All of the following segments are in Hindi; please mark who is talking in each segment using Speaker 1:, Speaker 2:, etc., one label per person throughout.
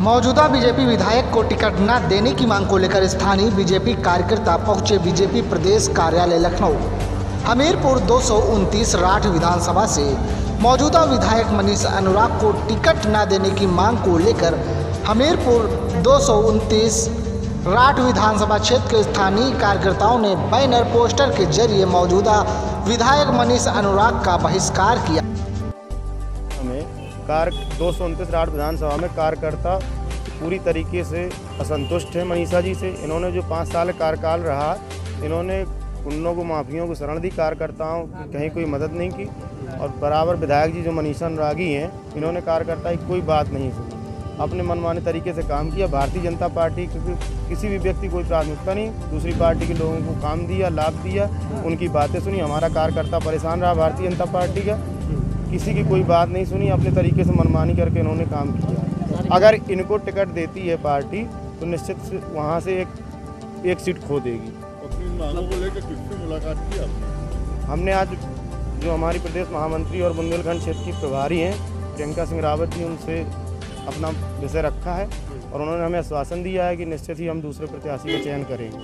Speaker 1: मौजूदा बीजेपी विधायक को टिकट न देने की मांग को लेकर स्थानीय बीजेपी कार्यकर्ता पहुँचे बीजेपी प्रदेश कार्यालय लखनऊ। हमीरपुर दो सौ उनतीस राठ विधानसभा से मौजूदा विधायक मनीष अनुराग को टिकट न देने की मांग को लेकर हमीरपुर दो सौ उनतीस राठ विधानसभा क्षेत्र के स्थानीय कार्यकर्ताओं ने बैनर पोस्टर के ज़रिए मौजूदा विधायक मनीष अनुराग का बहिष्कार किया।
Speaker 2: में कार दो सौ राठ विधानसभा में कार्यकर्ता पूरी तरीके से असंतुष्ट है मनीषा जी से। इन्होंने जो पाँच साल कार्यकाल रहा, इन्होंने गुंडों को, माफियों को शरण दी, कार्यकर्ताओं की कहीं कोई मदद नहीं की। और बराबर विधायक जी जो मनीषा अनुरागी हैं, इन्होंने कार्यकर्ता की कोई बात नहीं सुनी। अपने मनमाने तरीके से काम किया, भारतीय जनता पार्टी किसी भी व्यक्ति कोई प्राथमिकता नहीं, दूसरी पार्टी के लोगों को काम दिया, लाभ दिया, उनकी बातें सुनी, हमारा कार्यकर्ता परेशान रहा, भारतीय जनता पार्टी का। किसी की कोई बात नहीं सुनी अपने तरीके से मनमानी करके इन्होंने काम किया। अगर इनको टिकट देती है पार्टी तो निश्चित से वहाँ से एक एक सीट खो देगी।
Speaker 3: को लेकर मुलाकात की आपने?
Speaker 2: हमने आज जो हमारी प्रदेश महामंत्री और बुंदेलखंड क्षेत्र की प्रभारी हैं प्रियंका सिंह रावत जी उनसे अपना विषय रखा है और उन्होंने हमें आश्वासन दिया है कि निश्चित ही हम दूसरे प्रत्याशी का चयन करेंगे।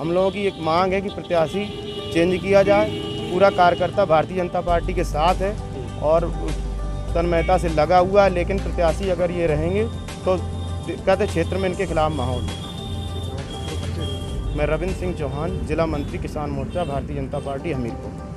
Speaker 2: हम लोगों की एक मांग है कि प्रत्याशी चेंज किया जाए। पूरा कार्यकर्ता भारतीय जनता पार्टी के साथ है। और तन्मयता से लगा हुआ है, लेकिन प्रत्याशी अगर ये रहेंगे तो दिक्कत क्षेत्र में इनके खिलाफ माहौल। मैं रविंद्र सिंह चौहान, जिला मंत्री किसान मोर्चा, भारतीय जनता पार्टी, हमीरपुर।